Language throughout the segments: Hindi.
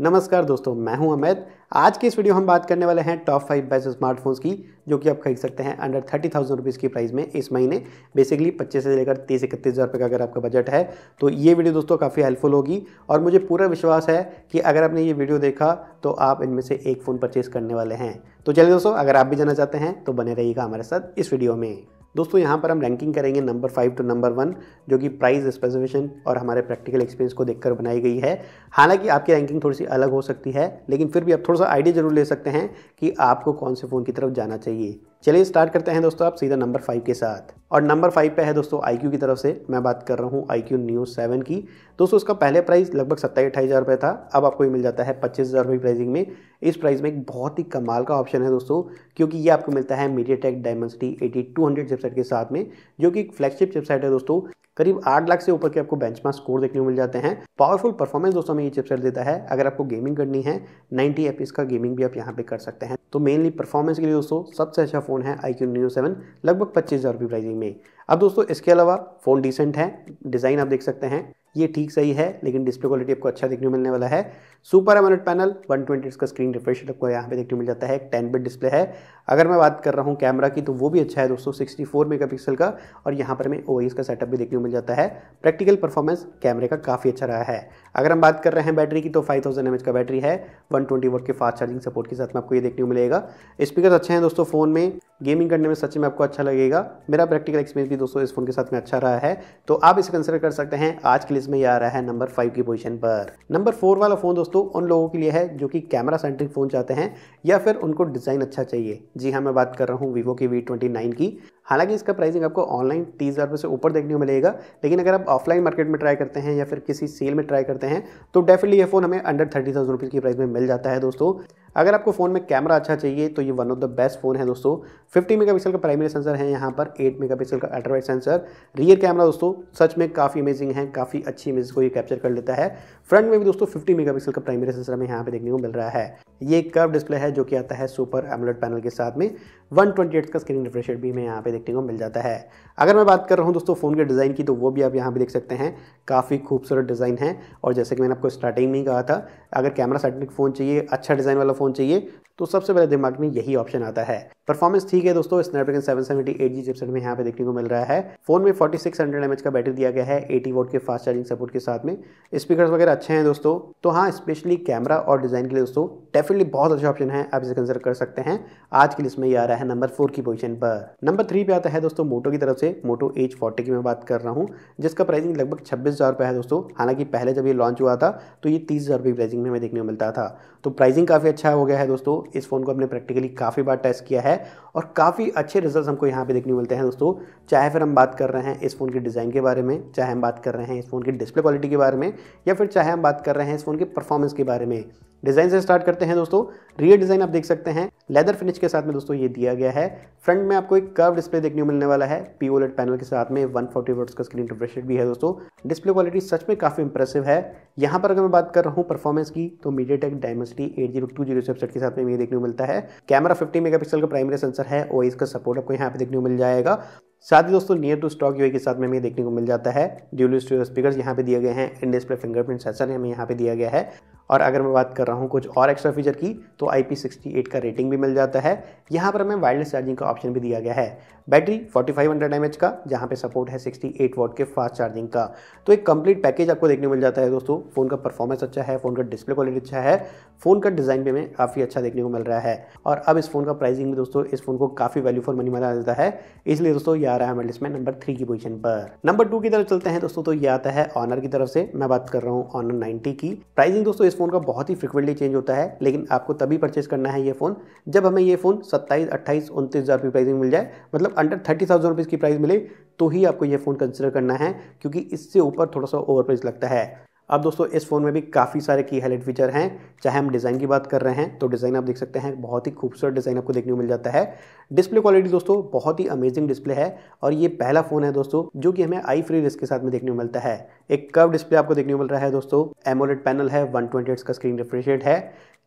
नमस्कार दोस्तों, मैं हूँ अमित। आज की इस वीडियो हम बात करने वाले हैं टॉप फाइव बेस्ट स्मार्टफोन्स की, जो कि आप खरीद सकते हैं अंडर थर्टी थाउज़ेंड रुपीज़ की प्राइस में इस महीने। बेसिकली पच्चीस से लेकर तीस, इकतीस हज़ार रुपये का अगर आपका बजट है तो ये वीडियो दोस्तों काफ़ी हेल्पफुल होगी। और मुझे पूरा विश्वास है कि अगर आपने ये वीडियो देखा तो आप इनमें से एक फ़ोन परचेज करने वाले हैं। तो चलिए दोस्तों, अगर आप भी जाना चाहते हैं तो बने रहिएगा हमारे साथ इस वीडियो में। दोस्तों, यहाँ पर हम रैंकिंग करेंगे number five to number one जो कि प्राइस स्पेसिफिकेशन और हमारे प्रैक्टिकल एक्सपीरियंस को देखकर बनाई गई है। हालाँकि आपकी रैंकिंग थोड़ी सी अलग हो सकती है, लेकिन फिर भी आप थोड़ा सा आइडिया ज़रूर ले सकते हैं कि आपको कौन से फ़ोन की तरफ़ जाना चाहिए। चलिए स्टार्ट करते हैं दोस्तों आप सीधा नंबर फाइव के साथ। और नंबर फाइव पे है दोस्तों आईक्यू की तरफ़ से। मैं बात कर रहा हूँ आई क्यू न्यू सेवन की। दोस्तों उसका पहले प्राइस लगभग सत्ताईस अट्ठाईस हज़ार रुपये था। अब आपको ये मिल जाता है पच्चीस हज़ार रुपये प्राइसिंग में। इस प्राइस में एक बहुत ही कमाल का ऑप्शन है दोस्तों, क्योंकि ये आपको मिलता है MediaTek Dimensity eighty two hundred के साथ में, जो कि एक फ्लैगशिप चिपसेट है दोस्तों। करीब आठ लाख से ऊपर के आपको बेंचमार्क स्कोर देखने को मिल जाते हैं। पावरफुल परफॉर्मेंस दोस्तों में ये चिपसेट देता है। अगर आपको गेमिंग करनी है 90 एपीएस का गेमिंग भी आप यहाँ पे कर सकते हैं। तो मेनली परफॉर्मेंस के लिए दोस्तों, सबसे अच्छा फ़ोन है आई क्यू न्यू सेवन, लगभग पच्चीस हज़ार रुपये प्राइसिंग में। अब दोस्तों, इसके अलावा फ़ोन डिसेंट है डिज़ाइन आप देख सकते हैं। ये ठीक सही है, लेकिन डिस्प्ले क्वालिटी आपको अच्छा देखने को मिलने वाला है। सुपर एमोलेड पैनल 120 ट्वेंटी का स्क्रीन रिफ्रेश आपको यहाँ पे देखने को मिल जाता है। एक टेन बिट डिस्प्ले है। अगर मैं बात कर रहा हूँ कैमरा की तो वो भी अच्छा है दोस्तों सिक्सटी 64 मेगापिक्सल का, और यहाँ पर हमें ओ का सेटअप भी देखने को मिल जाता है। प्रैक्टिकल परफॉर्मेंस कैमरे का काफ़ी अच्छा रहा है। अगर हम बात कर रहे हैं बैटरी की तो फाइव थाउज़ेंड का बैटरी है। वन ट्वेंटी के फास्ट चार्जिंग सपोर्ट के साथ में आपको ये देखने को मिलेगा। स्पीकर अच्छे हैं दोस्तों फ़ोन में। गेमिंग करने में सच में आपको अच्छा लगेगा। मेरा प्रैक्टिकल एक्सपीरियंस भी दोस्तों इस फ़ोन के साथ में अच्छा रहा है। तो आप इसे कंसिडर कर सकते हैं। आज के लिस्ट में ये आ रहा है नंबर फाइव की पोजीशन पर। नंबर फोर वाला फ़ोन दोस्तों उन लोगों के लिए है जो कि कैमरा सेंट्रिक फ़ोन चाहते हैं या फिर उनको डिज़ाइन अच्छा चाहिए। जी हाँ मैं बात कर रहा हूँ वीवो की वी की। हालाँकि इसका प्राइसिंग आपको ऑनलाइन तीस हज़ार से ऊपर देखने को मिलेगा, लेकिन अगर आप ऑफलाइन मार्केट में ट्राई करते हैं या फिर किसी सेल में ट्राई करते हैं तो डेफिनेटली ये फ़ोन हमें अंडर थर्टी थाउज़ेंड रुपीज़ की प्राइस में मिल जाता है दोस्तों। अगर आपको फ़ोन में कैमरा अच्छा चाहिए तो ये one of the best phone है दोस्तों। 50 मेगापिक्सल का प्राइमरी सेंसर है यहाँ पर 8 मेगापिक्सल का अल्ट्रावाइड सेंसर रियर कैमरा दोस्तों, सच में काफ़ी अमेजिंग है, काफ़ी अच्छी इमेज को ये कैप्चर कर लेता है। फ्रंट में भी दोस्तों 50 मेगापिक्सल का प्राइमरी सेंसर हमें यहाँ पे देखने को मिल रहा है। ये कर्व डिस्प्ले है जो कि आता है सुपर एमलेट पैनल के साथ में। वन का स्क्रीन रिफ्रेश भी हमें यहाँ पे देखने को मिल जाता है। अगर मैं बात कर रहा हूँ दोस्तों फ़ोन के डिज़ाइन की तो वो भी आप यहाँ पे देख सकते हैं। काफ़ी खूबसूरत डिज़ाइन है। और जैसे कि मैंने आपको स्टार्टिंग में ही कहा था, अगर कैमरा सेटिंग फ़ोन चाहिए अच्छा डिज़ाइन वाला फ़ोन चाहिए तो सबसे पहले दिमाग में यही ऑप्शन आता है। परफॉर्मेंस ठीक है दोस्तों स्नैपड्रैगन 778 जी चिपसेट में यहाँ पे देखने को मिल रहा है। फ़ोन में 4600 mAh का बैटरी दिया गया है 80 वोट के फास्ट चार्जिंग सपोर्ट के साथ में। स्पीकर वगैरह अच्छे हैं दोस्तों। तो हाँ स्पेशली कैमरा और डिज़ाइन के लिए दोस्तों डेफिनेटली बहुत अच्छा ऑप्शन है, आप इसे कंसिडर कर सकते हैं। आज की लिस्ट में ये आ रहा है नंबर फोर की पोजिशन पर। नंबर थ्री पे आता है दोस्तों मोटो की तरफ़ से मोटो एच फोर्टी की मैं बात कर रहा हूँ, जिसका प्राइसिंग लगभग छब्बीस हज़ार है दोस्तों। हालाँकि पहले जब ये लॉन्च हुआ था तो ये तीस हज़ार प्राइसिंग में हमें देखने को मिलता था। तो प्राइसिंग काफ़ी अच्छा हो गया है दोस्तों। इस फ़ोन को हमने प्रैक्टिकली काफ़ी बार टेस्ट किया है और काफ़ी अच्छे रिज़ल्ट हमको यहाँ पे देखने मिलते हैं दोस्तों। चाहे फिर हम बात कर रहे हैं इस फ़ोन के डिज़ाइन के बारे में, चाहे हम बात कर रहे हैं इस फ़ोन की डिस्प्ले क्वालिटी के बारे में, या फिर चाहे हम बात कर रहे हैं इस फ़ोन के परफॉर्मेंस के बारे में। डिज़ाइन से स्टार्ट करते हैं दोस्तों। रियर डिज़ाइन आप देख सकते हैं। लेदर फिनिश के साथ में दोस्तों ये दिया गया है। फ्रंट में आपको एक कर्व डिस्प्ले देखने को मिलने वाला है। पीओलेट पैनल के साथ में 140 फोर्टी का स्क्रीन रिफ्रेश भी है दोस्तों। डिस्प्ले क्वालिटी सच में काफ़ी इंप्रेसिव है। यहाँ पर अगर मैं बात कर रहा हूँ परफॉर्मेंस की तो MediaTek Dimensity eight zero two zero subset के साथ में देखने को मिलता है। कैमरा फिफ्टी मेगापिक्सल का प्राइमरी सेंसर है और इसका सपोर्ट आपको यहाँ पे देखने को मिल जाएगा। साथ ही दोस्तों नियर टू स्टॉक यूआई के साथ में हमें देखने को मिल जाता है। ड्यूल स्टूडियो स्पीकर यहाँ पे दिए गए हैं। इन डिस्प्ले फिंगरप्रिंट सेंसर हमें यहाँ पे दिया गया है। और अगर मैं बात कर रहा हूँ कुछ और एक्स्ट्रा फीचर की तो IP68 का रेटिंग भी मिल जाता है। यहाँ पर हमें वायरलेस चार्जिंग का ऑप्शन भी दिया गया है। बैटरी 4500 फाइव का, जहाँ पे सपोर्ट है 68 वॉट के फास्ट चार्जिंग का। तो एक कंप्लीट पैकेज आपको देखने मिल जाता है दोस्तों। फ़ोन का परफॉर्मेंस अच्छा है फ़ोन का डिस्प्ले क्वालिटी अच्छा है। फ़ोन का डिज़ाइन भी हमें काफ़ी अच्छा देखने को मिल रहा है। और अब इस फ़ोन का प्राइसिंग भी दोस्तों, इस फ़ोन को काफ़ी वैल्यू फॉर मनी माना जाता है। इसलिए दोस्तों, ये आ रहा है हमारे लिस्ट में नंबर थ्री की पोजिशन पर। नंबर टू की तरफ़ चलते हैं दोस्तों तो ये आता है ऑनर की तरफ़ से। मैं बात कर रहा हूँ ऑनर नाइनटी की। प्राइसिंग दोस्तों, इस फ़ोन का बहुत ही फ्रिक्वेंटली चेंज होता है, लेकिन आपको तभी परचेज करना है ये फ़ोन जब हमें ये फ़ोन सत्ताईस, अट्ठाईस, उनतीस हज़ार रुपये प्राइसिंग मिल जाए। मतलब अंडर थर्टी थाउज़ेंड रुपीज़ की प्राइस मिले तो ही आपको ये फ़ोन कंसिडर करना है, क्योंकि इससे ऊपर थोड़ा सा ओवर प्राइस लगता है। अब दोस्तों, इस फ़ोन में भी काफ़ी सारे की हाईलाइट फीचर हैं। चाहे हम डिज़ाइन की बात कर रहे हैं तो डिज़ाइन आप देख सकते हैं, बहुत ही खूबसूरत डिज़ाइन आपको देखने को मिल जाता है। डिस्प्ले क्वालिटी दोस्तों, बहुत ही अमेजिंग डिस्प्ले है। और ये पहला फ़ोन है दोस्तों, जो कि हमें आई फ्री रिस्क के साथ में देखने को मिलता है। एक कर्व डिस्प्ले आपको देखने को मिल रहा है दोस्तों। एमोलेट पैनल है वन का स्क्रीन रिफ्रेशेड है।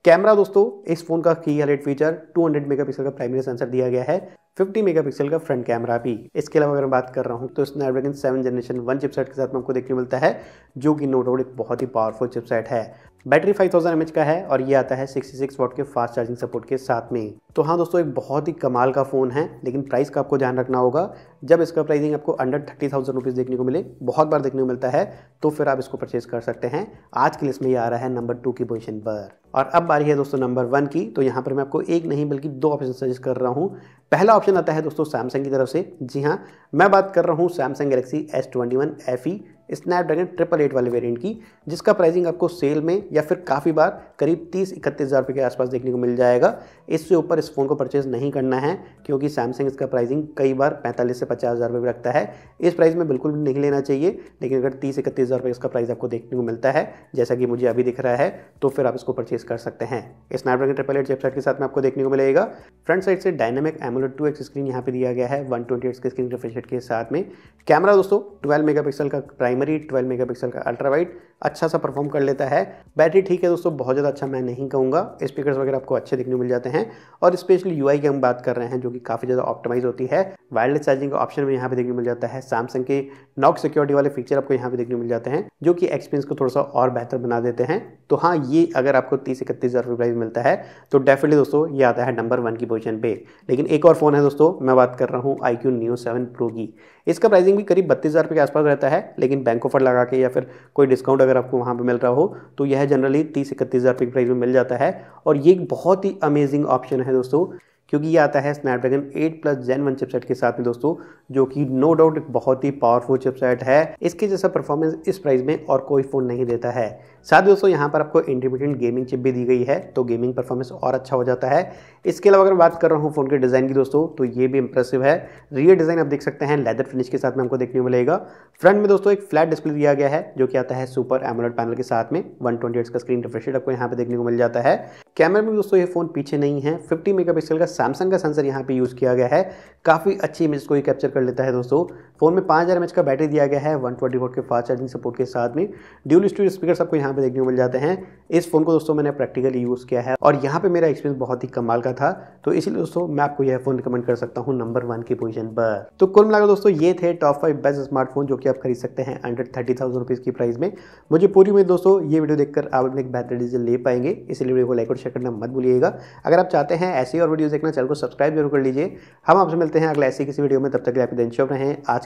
कैमरा दोस्तों, इस फ़ोन का की हाईलाइट फीचर 200 मेगापिक्सल का प्राइमरी सेंसर दिया गया है। 50 मेगापिक्सल का फ्रंट कैमरा भी। इसके अलावा अगर मैं बात कर रहा हूँ तो Snapdragon seven generation one chipset के साथ में आपको देखने मिलता है, जो कि नो एक बहुत ही पावरफुल चिपसेट है। बैटरी 5000 थाउज़ेंड का है और ये आता है 66 वॉट के फास्ट चार्जिंग सपोर्ट के साथ में। तो हाँ दोस्तों, एक बहुत ही कमाल का फ़ोन है, लेकिन प्राइस का आपको ध्यान रखना होगा। जब इसका प्राइसिंग आपको अंडर थर्टी थाउज़ेंड रुपीज़ देखने को मिले, बहुत बार देखने को मिलता है तो फिर आप इसको परचेज कर सकते हैं। आज की लिस्ट में ये आ रहा है नंबर टू की पोजिशन पर। और अब बारी है दोस्तों नंबर वन की तो यहाँ पर मैं आपको एक नहीं बल्कि दो ऑप्शन सजेस्ट कर रहा हूँ। पहला ऑप्शन आता है दोस्तों सैमसंग की तरफ़ से। जी हाँ मैं बात कर रहा हूँ Samsung Galaxy S twenty one F E Snapdragon triple eight वाले वेरिएंट की, जिसका प्राइसिंग आपको सेल में या फिर काफ़ी बार करीब तीस, इकतीस हज़ार रुपये के आसपास देखने को मिल जाएगा। इससे ऊपर इस फ़ोन को परचेज़ नहीं करना है, क्योंकि सैमसंग इसका प्राइसिंग कई बार पैंतालीस से पचास हज़ार रुपये रखता है। इस प्राइस में बिल्कुल भी नहीं लेना चाहिए, लेकिन अगर तीस, इकतीस हज़ार रुपये इसका प्राइस आपको देखने को मिलता है, जैसा कि मुझे अभी दिख रहा है तो फिर आप इसको परचेज़ कर सकते हैं। स्नैपड्रैगन ट्रिपल एट वेबसाइट के साथ में आपको देखने को मिलेगा। फ्रंट साइड से dynamic AMOLED two X screen यहाँ पे दिया गया है वन ट्वेंटी एट्स के स्क्रीन रिफ्रेश के साथ में। कैमरा दोस्तों ट्वेल्व मेगा का प्राइमरी ट्वेल्व मेगा का अल्ट्रा वाइट अच्छा सा परफॉर्म कर लेता है। बैटरी ठीक है दोस्तों, बहुत ज़्यादा अच्छा मैं नहीं कहूँगा। स्पीकर्स वगैरह आपको अच्छे दिखने मिल जाते हैं। और स्पेशली यूआई की हम बात कर रहे हैं, जो कि काफ़ी ज़्यादा ऑप्टिमाइज होती है। वायरलेस चार्जिंग का ऑप्शन भी यहाँ पे देखने मिल जाता है। सैमसंग के नॉक सिक्योरिटी वाले फीचर आपको यहाँ पे देखने मिल जाते हैं, जो कि एक्सपीरियंस को थोड़ा सा और बेहतर बना देते हैं। तो हाँ ये अगर आपको तीस इकतीस हज़ार रुपये प्राइस मिलता है तो डेफिनेटली दोस्तों, ये आता है नंबर वन की पोजिशन पे। लेकिन एक और फ़ोन है दोस्तों, मैं बात कर रहा हूँ iQOO Neo seven pro की। इसका प्राइसिंग भी करीब बत्तीस हज़ार के आसपास रहता है, लेकिन बैंक ऑफ़र लगा के या फिर कोई डिस्काउंट अगर आपको वहाँ पर मिल रहा हो तो यह जनरली तीस इकतीस हज़ार रुपये प्राइस में मिल जाता है। और ये एक बहुत ही अमेजिंग ऑप्शन है दोस्तों, क्योंकि ये आता है Snapdragon 8 plus gen one chipset के साथ में दोस्तों, जो कि नो डाउट बहुत ही पावरफुल चिपसेट है। इसके जैसा परफॉर्मेंस इस प्राइस में और कोई फ़ोन नहीं देता है। साथ दोस्तों, यहाँ पर आपको इंडिपेंडेंट गेमिंग चिप भी दी गई है तो गेमिंग परफॉर्मेंस और अच्छा हो जाता है। इसके अलावा अगर बात कर रहा हूँ फ़ोन के डिज़ाइन की दोस्तों तो ये भी इंप्रेसिव है। रियर डिज़ाइन आप देख सकते हैं लेदर फिनिश के साथ में हमको देखने को मिलेगा। फ्रंट में दोस्तों, एक फ्लैट डिस्प्ले दिया गया है, जो कि आता है सुपर एमोलेड पैनल के साथ में। वन ट्वेंटी का स्क्रीन रिफ्रेश आपको यहाँ पे देखने को मिल जाता है। कैमरे में दोस्तों, ये फ़ोन पीछे नहीं है। फिफ्टी मेगा का सैमसंग का सेंसर यहाँ पे यूज़ किया गया है। काफ़ी अच्छी इमेज को ये कैप्चर कर लेता है दोस्तों। फ़ोन में पाँच हज़ार एम का बैटरी दिया गया है वन ट्वेंटी के फास्ट चार्जिंग सपोर्ट के साथ में। ड्यूल स्टूडियो स्पीकर आपको यहाँ पे देखने को मिल जाते हैं। इस फ़ोन को दोस्तों मैंने प्रैक्टिकली यूज़ किया है और यहाँ पे मेरा एक्सपीरियंस बहुत ही कमाल का था। तो इसलिए दोस्तों मैं आपको यह फ़ोन रिकमेंड कर सकता हूँ नंबर वन की पोजिशन पर। तो कुल मिलाकर दोस्तों ये थे टॉप फाइव बेस्ट स्मार्टफ़ोन जो कि आप खरीद सकते हैं अंडर थर्टी थाउज़ेंड रुपीज़ की प्राइस में। मुझे पूरी उम्मीद दोस्तों ये वीडियो देखकर आप अपने एक बेहतर डिसीज़न ले पाएँगे। इसलिए वीडियो को लाइक और शेयर करना मत भूलिएगा। अगर आप चाहते हैं ऐसी और वीडियो देखना, चैनल को सब्सक्राइब ज़रूर कर लीजिए। हम आपसे मिलते हैं अगले ऐसी किसी वीडियो में। तब तक आप रहें। आज